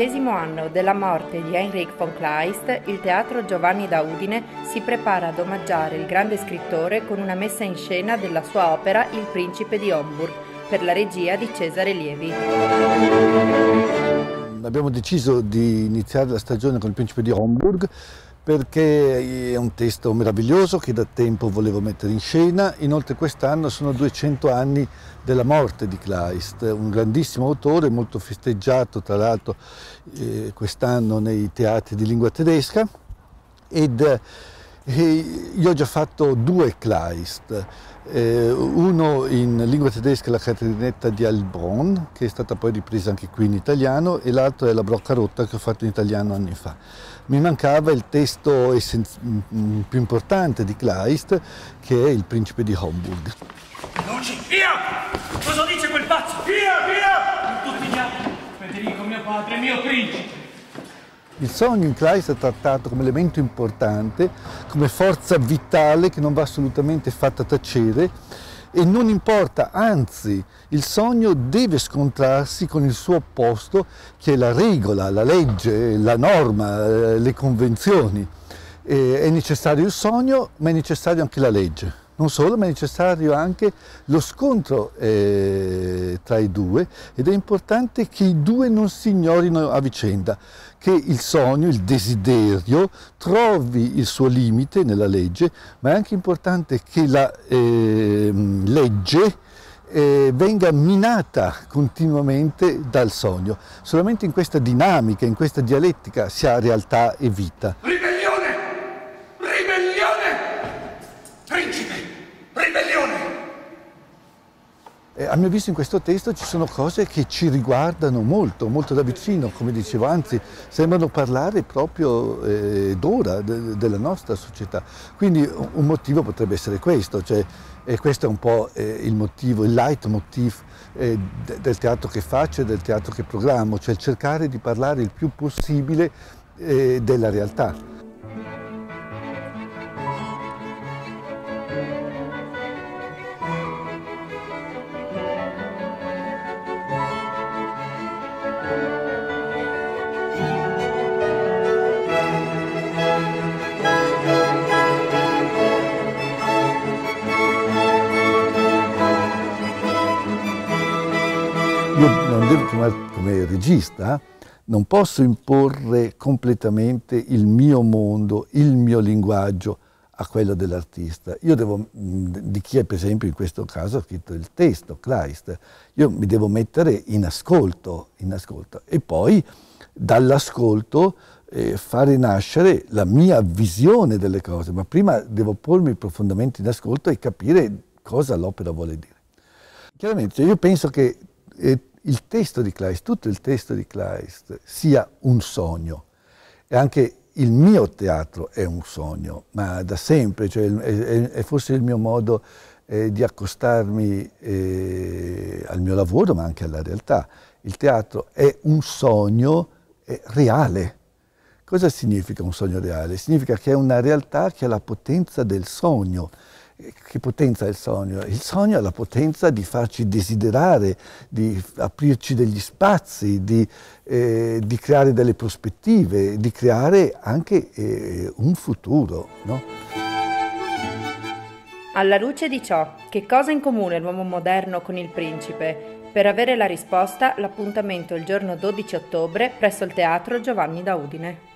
centesimo anno della morte di Heinrich von Kleist, il Teatro Giovanni da Udine si prepara ad omaggiare il grande scrittore con una messa in scena della sua opera Il principe di Homburg, per la regia di Cesare Lievi. Abbiamo deciso di iniziare la stagione con Il principe di Homburg perché è un testo meraviglioso che da tempo volevo mettere in scena. Inoltre quest'anno sono 200 anni della morte di Kleist, un grandissimo autore, molto festeggiato tra l'altro eh, quest'anno nei teatri di lingua tedesca. Ed io ho già fatto due Kleist, eh, uno in lingua tedesca, la Caterinetta di Albron, che è stata poi ripresa anche qui in italiano, e l'altro è la Brocca Rotta che ho fatto in italiano anni fa mi mancava il testo mm, più importante di Kleist, che è Il principe di Homburg. Luci, via! Cosa dice quel pazzo? Via, via! Tutti gli altri, Federico, mio padre, mio principe. Il sogno in Kleist è trattato come elemento importante, come forza vitale che non va assolutamente fatta tacere e non importa, anzi il sogno deve scontrarsi con il suo opposto che è la regola, la legge, la norma, eh, le convenzioni. è necessario il sogno ma è necessario anche la legge. Non solo, ma è necessario anche lo scontro eh, tra i due ed è importante che i due non si ignorino a vicenda, che il sogno, il desiderio trovi il suo limite nella legge, ma è anche importante che la eh, legge eh, venga minata continuamente dal sogno. Solamente in questa dinamica, in questa dialettica si ha realtà e vita. Eh, a mio avviso in questo testo ci sono cose che ci riguardano molto, molto da vicino, come dicevo, anzi sembrano parlare proprio eh, d'ora, de, della nostra società. Quindi un motivo potrebbe essere questo, cioè, e questo è un po' eh, il motivo, il leitmotiv eh, del teatro che faccio e del teatro che programmo, cioè cercare di parlare il più possibile eh, della realtà. Io devo, come, come regista, non posso imporre completamente il mio mondo, il mio linguaggio a quello dell'artista. Io devo, di chi è per esempio in questo caso ha scritto il testo, Kleist, io mi devo mettere in ascolto, in ascolto e poi dall'ascolto eh, fare nascere la mia visione delle cose, ma prima devo pormi profondamente in ascolto e capire cosa l'opera vuole dire. Chiaramente io penso che eh, il testo di Kleist, tutto il testo di Kleist sia un sogno e anche il mio teatro è un sogno, ma da sempre, cioè è, è, forse il mio modo eh, di accostarmi eh, al mio lavoro, ma anche alla realtà. Il teatro è un sogno eh, reale. Cosa significa un sogno reale? Significa che è una realtà che ha la potenza del sogno, che potenza è il sogno? Il sogno ha la potenza di farci desiderare, di aprirci degli spazi, di, eh, di creare delle prospettive, di creare anche eh, un futuro. No? Alla luce di ciò, che cosa in comune l'uomo moderno con il principe? Per avere la risposta, l'appuntamento il giorno 12 ottobre presso il Teatro Giovanni da Udine.